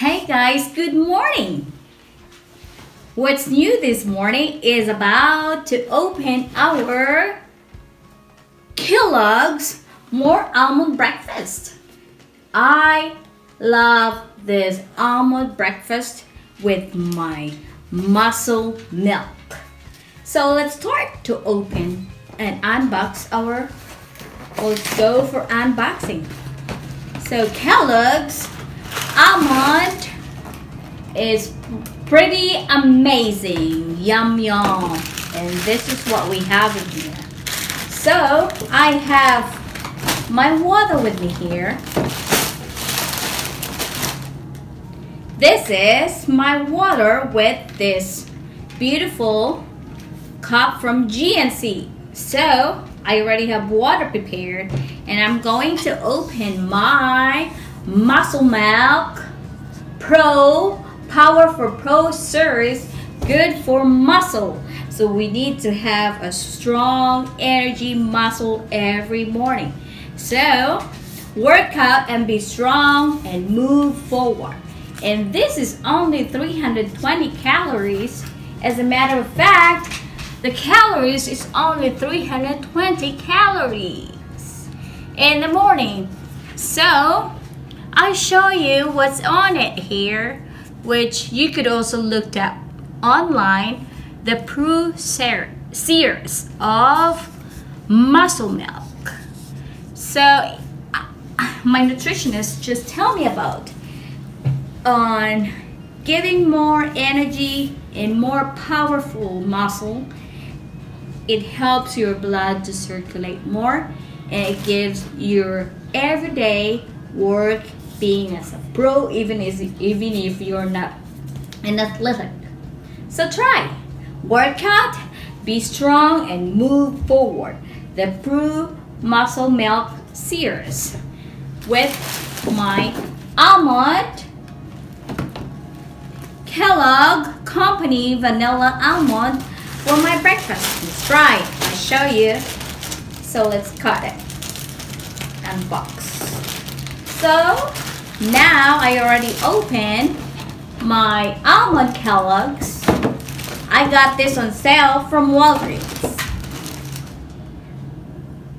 Hey guys, good morning. What's new this morning is about to open our Kellogg's More Almond Breakfast. I love this almond breakfast with my muscle milk. So let's start to open and unbox our, let's go for unboxing. So Kellogg's almond is pretty amazing. Yum yum. And this is what we have in here. So I have my water with me here. This is my water with this beautiful cup from GNC. So I already have water prepared and I'm going to open my Muscle Milk Pro Power for Pro series good for muscle. So we need to have a strong energy muscle every morning. So work out and be strong and move forward. And this is only 320 calories. As a matter of fact, the calories is only 320 calories in the morning. So I show you what's on it here, which you could also look up online, the Pro series of muscle milk. So my nutritionist just tell me about on giving more energy and more powerful muscle it helps your blood to circulate more and it gives your everyday work being as a pro even if, even if you're not an athletic. So try, work out, be strong and move forward. The Pro Muscle Milk Series with my almond Kellogg Company Vanilla Almond for my breakfast. Let's try. I'll show you. So let's cut it and box. So now I already opened my almond Kellogg's. I got this on sale from Walgreens.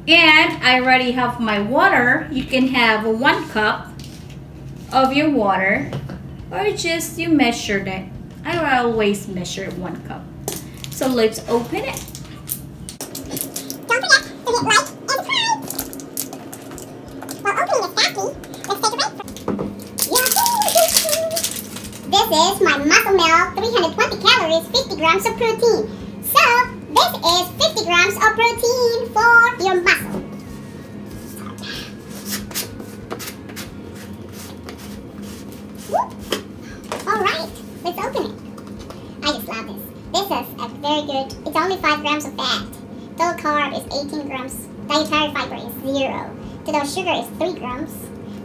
And I already have my water. You can have one cup of your water or just you measure it. I always measure one cup. So let's open it. Don't forget to hit like and subscribe. While opening this basket, let's take a break. Yahoo! This is my muscle milk, 320 calories, 50 grams of protein. So, this is 50 grams of protein for your muscle. Alright, let's open it. I just love this. This is a very good, it's only 5 grams of fat. Total carb is 18 grams. Dietary fiber is 0. Total sugar is 3 grams,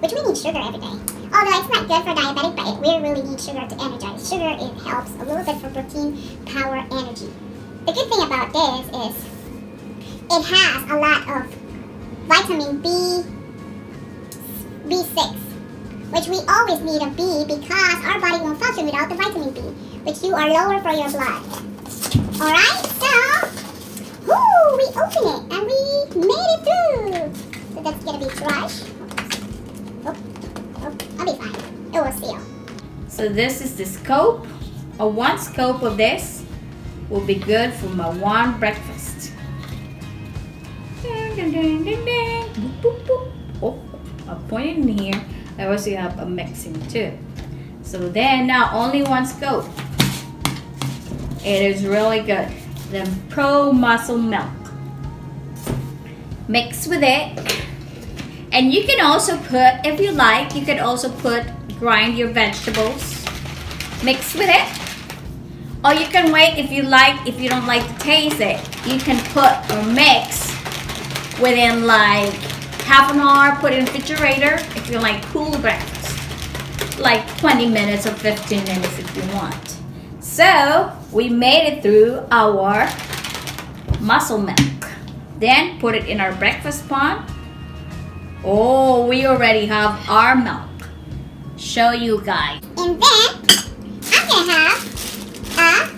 which we need sugar every day. Although it's not good for diabetic, but it, we really need sugar to energize. Sugar, it helps a little bit for protein, power, energy. The good thing about this is it has a lot of vitamin B, B6, which we always need a B because our body won't function without the vitamin B, which you are lower for your blood. Alright, so, whoo, we open it and we made it through. So that's gonna be trash. Oh, oh, I'll be fine. It will seal. So this is the scope. A one scope of this will be good for my one breakfast. Oh, I'll point it in here. I also have a mixing too. So then now only one scope. It is really good. The Pro Muscle Milk. Mix with it. And you can also put, if you like, you can also put, grind your vegetables. Mix with it. Or you can wait if you like, if you don't like to taste it. You can put or mix within like half an hour, put in refrigerator if you like cool breakfast. Like 20 minutes or 15 minutes if you want. So we made it through our muscle milk. Then put it in our breakfast pot. Oh, we already have our milk. Show you guys. And then I'm gonna have uh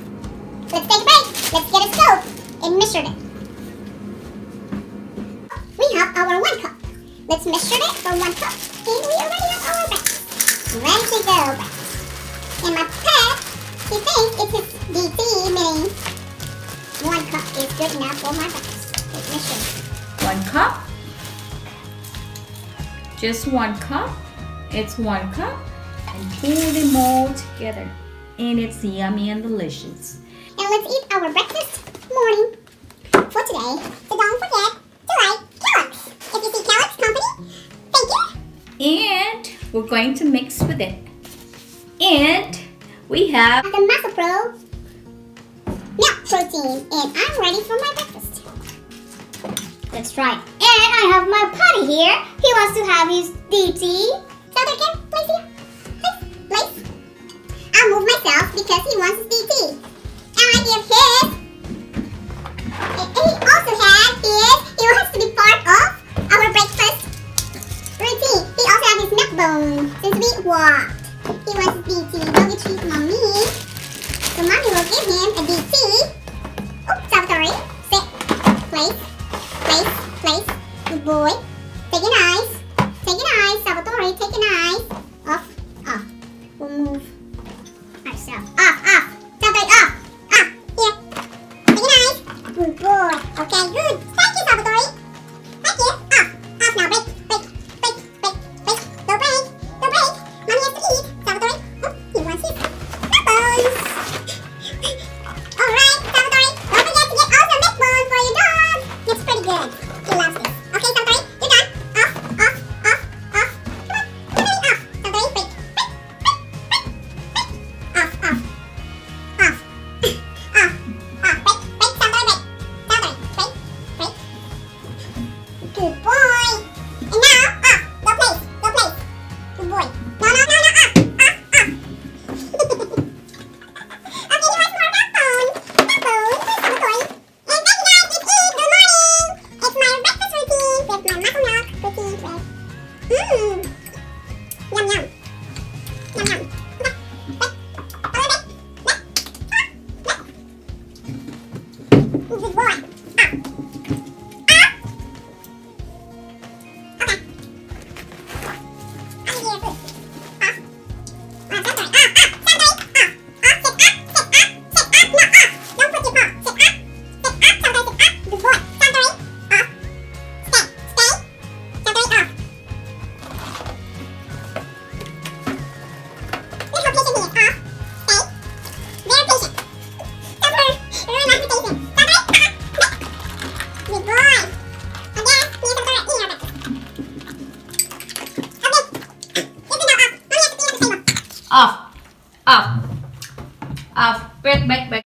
let's take a break. Let's get a scope and measure it. We have our one cup. Let's measure it for one cup. And we already have our breakfast. Ready to go breakfast. And my pet, he thinks it's his DT, meaning one cup is good enough for my breakfast. Let's measure it. One cup. Just one cup. It's one cup. And put them all together. And it's yummy and delicious. And let's eat our breakfast morning for today. So don't forget to like Kellogg's. If you see Kellogg's Company, thank you. And we're going to mix with it. And we have The Muscle Pro milk protein, and I'm ready for my breakfast. Let's try it. And I have my potty here. He wants to have his DT. Place. Place. I'll move myself because he wants. And I give. And he also. He wants to be part of our breakfast routine. He also has his since we walked. He wants mommy? So mommy will give him a Salvatore. Sit. Place. Place. Place. Good boy.